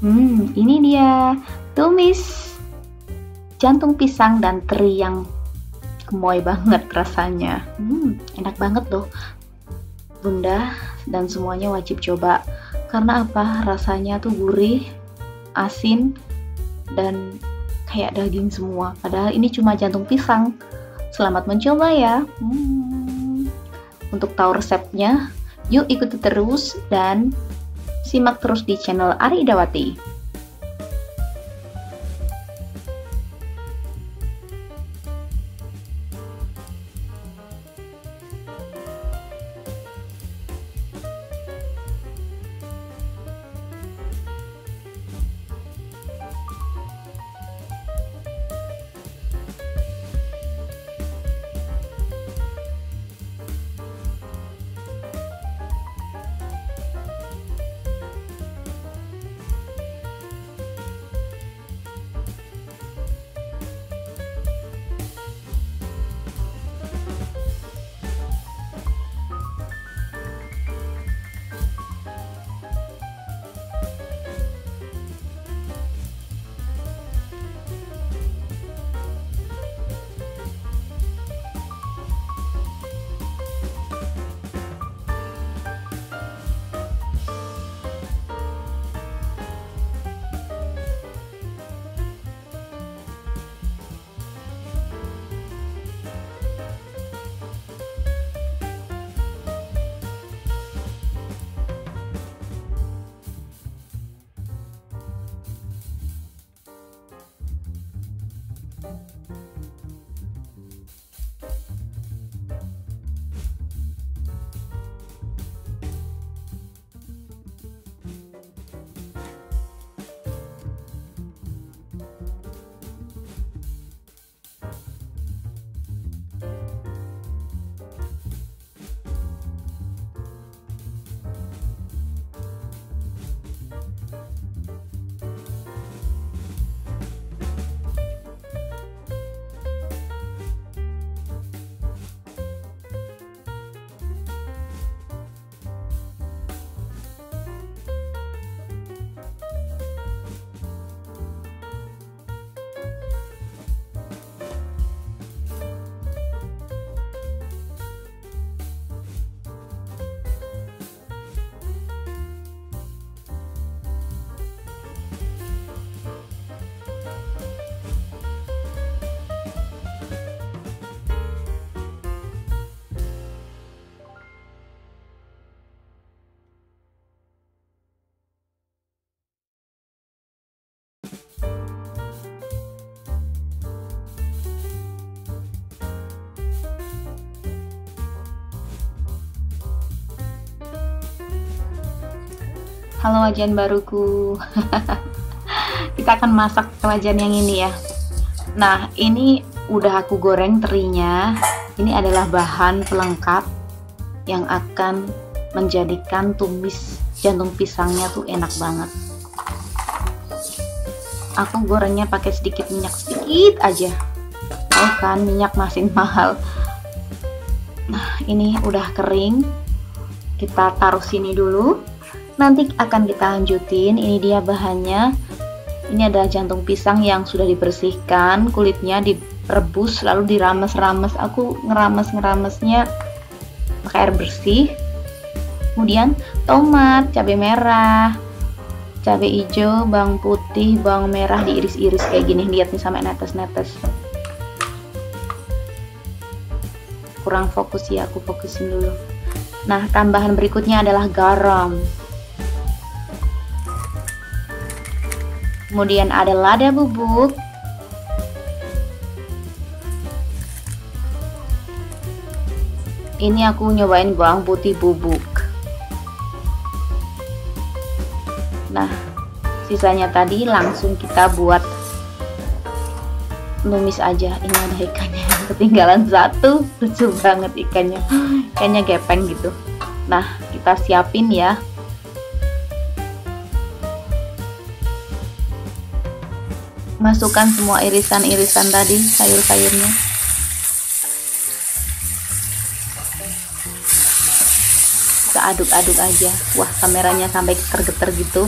Hmm, ini dia tumis jantung pisang dan teri yang gemoy banget rasanya. Hmm, enak banget loh. Bunda dan semuanya wajib coba. Karena apa? Rasanya tuh gurih, asin, dan kayak daging semua. Padahal ini cuma jantung pisang. Selamat mencoba ya. Hmm. Untuk tahu resepnya, yuk ikuti terus dan simak terus di channel Ari Idawati. Halo wajan baruku. Kita akan masak wajan yang ini ya. Nah ini udah aku goreng terinya. Ini adalah bahan pelengkap Yang akan menjadikan tumis jantung pisangnya tuh enak banget. Aku gorengnya pakai sedikit minyak sedikit aja. Tahu kan minyak masih mahal. Nah ini udah kering. Kita taruh sini dulu nanti akan kita lanjutin. Ini dia bahannya. Ini ada jantung pisang yang sudah dibersihkan kulitnya direbus lalu dirames-rames. Aku ngerames-ngeramesnya pakai air bersih. Kemudian tomat cabai merah cabai hijau bawang putih bawang merah diiris-iris kayak gini. Lihat nih sampai netes-netes. Kurang fokus ya aku fokusin dulu. Nah tambahan berikutnya adalah garam kemudian ada lada bubuk. Ini aku nyobain bawang putih bubuk. Nah sisanya tadi langsung kita buat numis aja. Ini ada ikannya ketinggalan satu. Lucu banget ikannya. Kayaknya gepeng gitu. Nah kita siapin ya masukkan semua irisan-irisan tadi sayur-sayurnya. Kita aduk-aduk aja. Wah kameranya sampai geter-geter gitu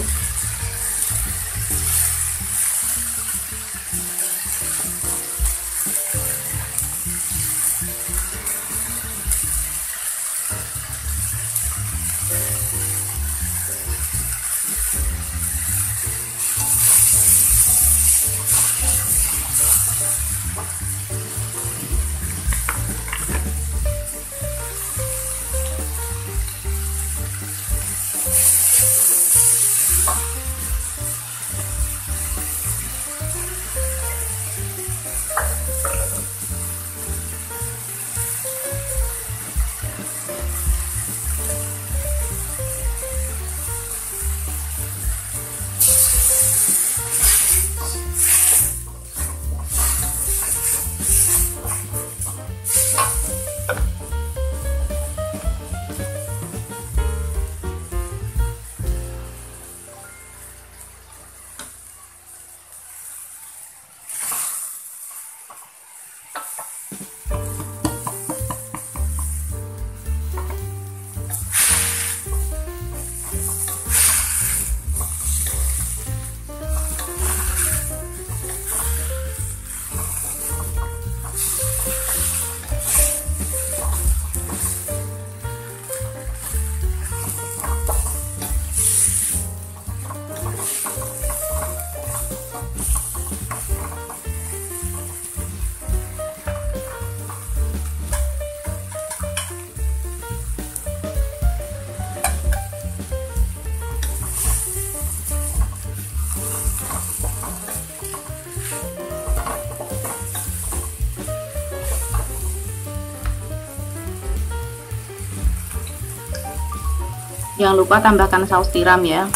jangan lupa tambahkan saus tiram ya.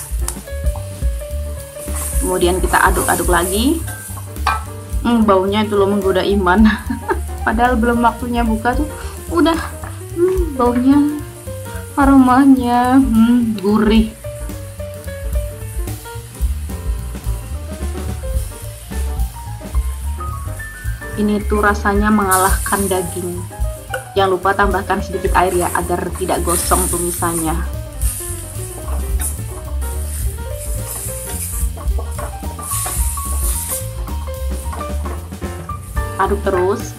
Kemudian kita aduk-aduk lagi. Hmm, baunya itu loh menggoda iman. Padahal belum waktunya buka tuh. Udah. Hmm, baunya. Aromanya. Hmm, gurih. Ini tuh rasanya mengalahkan daging. Jangan lupa tambahkan sedikit air ya agar tidak gosong tumisannya aduk terus.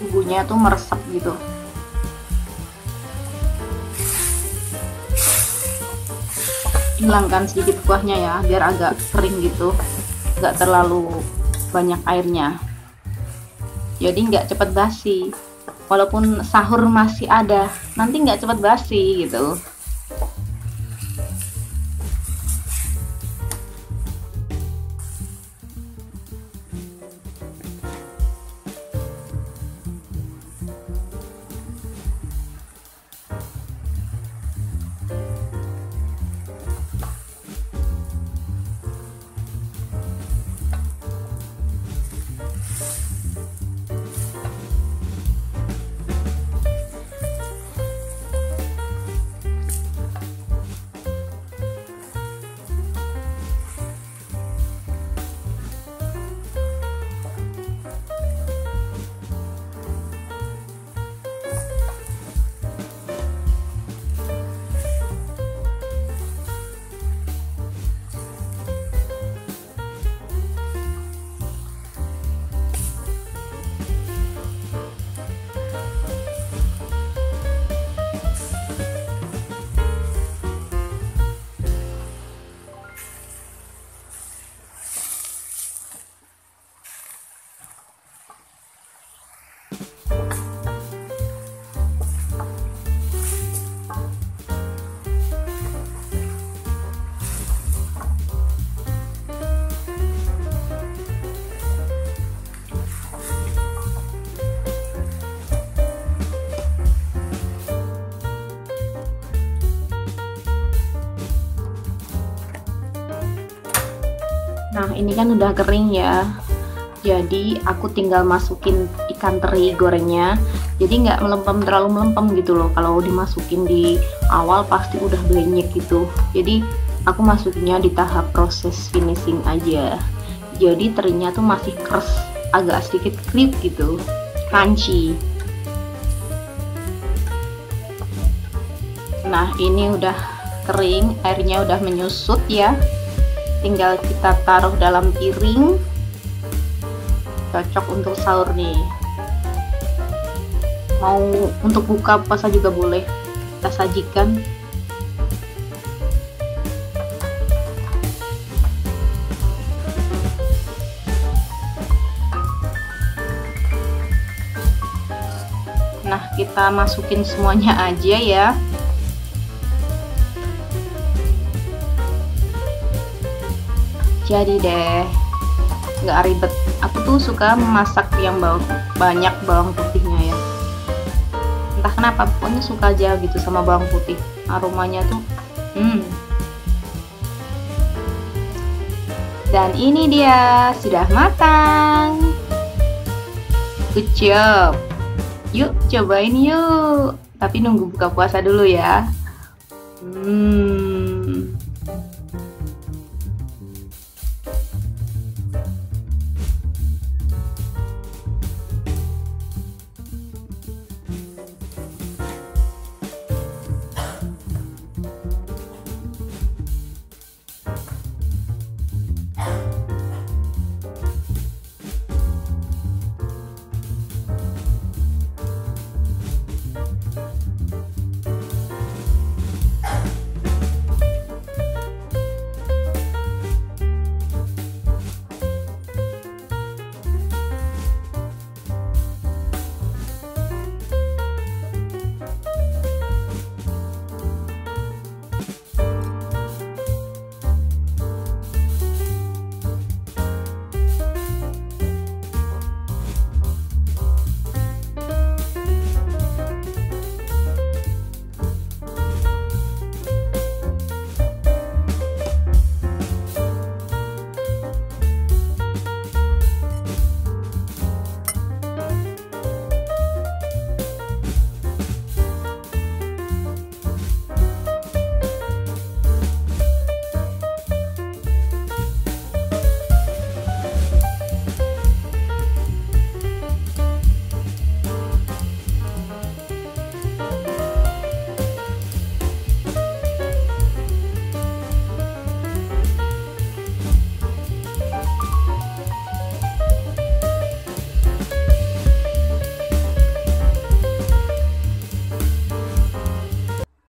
Bumbunya tuh meresap gitu. Hilangkan sedikit kuahnya ya biar agak kering gitu. Nggak terlalu banyak airnya. Jadi nggak cepat basi. Walaupun sahur masih ada nanti nggak cepat basi gitu Nah ini kan udah kering ya. Jadi aku tinggal masukin ikan teri gorengnya. Jadi nggak melempem terlalu melempem gitu loh. Kalau dimasukin di awal pasti udah blenyek gitu. Jadi aku masukinnya di tahap proses finishing aja. Jadi terinya tuh masih keras Agak sedikit kriuk gitu. Crunchy. Nah ini udah kering Airnya udah menyusut ya tinggal kita taruh dalam piring. Cocok untuk sahur nih. Mau untuk buka puasa juga boleh. Kita sajikan. Nah kita masukin semuanya aja ya jadi deh nggak ribet. Aku tuh suka memasak yang bawang banyak bawang putihnya ya. Entah kenapa pokoknya suka aja gitu sama bawang putih. Aromanya tuh hmm. Dan ini dia sudah matang. Good job yuk cobain yuk. Tapi nunggu buka puasa dulu ya. Hmm